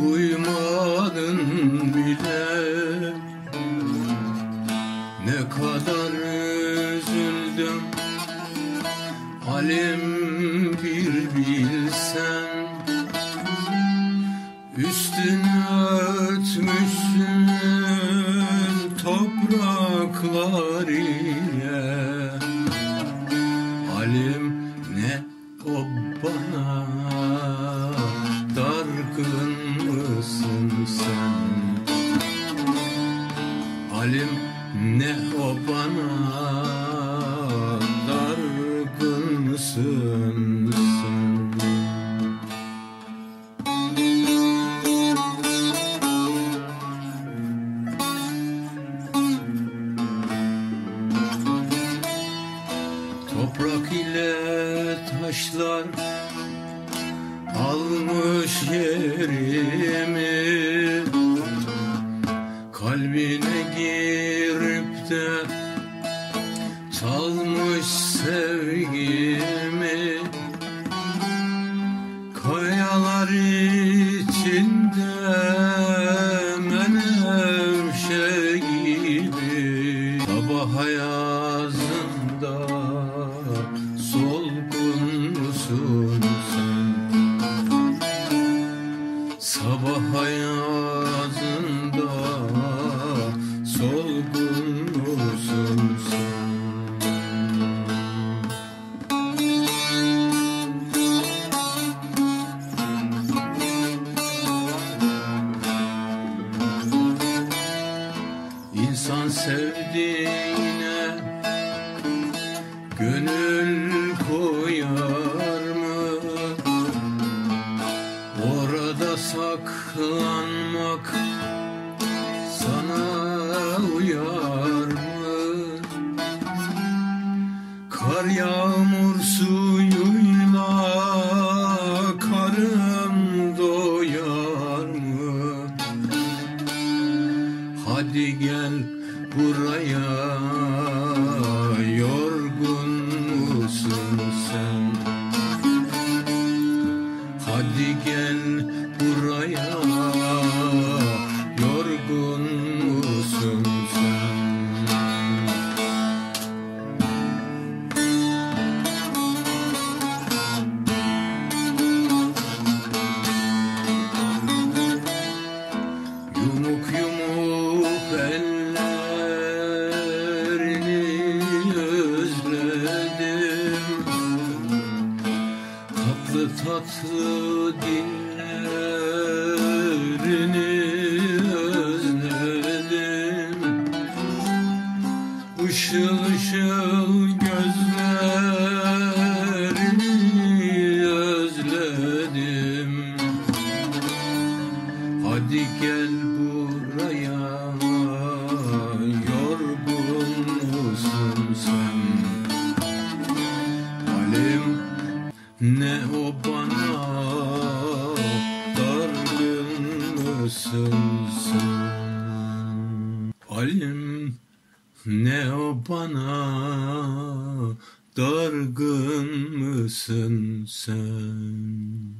duymadın bile. Ne kadar üzüldüm. Halim bir bilsen. Üstüne örtmüşsün topraklar ile. Sen. Halim ne o bana dargın mısın sen. Toprak ile taşlar almış yerimi Kalbine girip de çalmış İnsan sevdiğine gönül koyar mı? Orada saklanmak Kar yağmur suyuyla karım doyar mı? Hadi gel buraya Tatlı tatlı dillerini ne o bana Dargın mısın sen? Halim ne o bana Dargın mısın sen